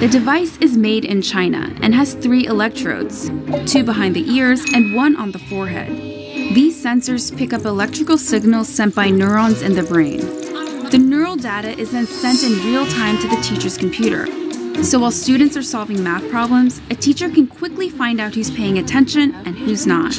The device is made in China and has three electrodes two behind the ears and one on the forehead. These sensors pick up electrical signals sent by neurons in the brain. The neural data is then sent in real time to the teacher's computer. So while students are solving math problems, a teacher can quickly find out who's paying attention and who's not.